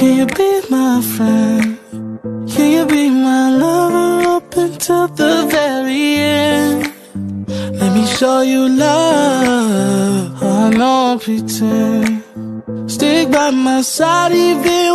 Can you be my friend. Can you be my lover up until the very end? Let me show you love. I don't pretend. Stick by my side even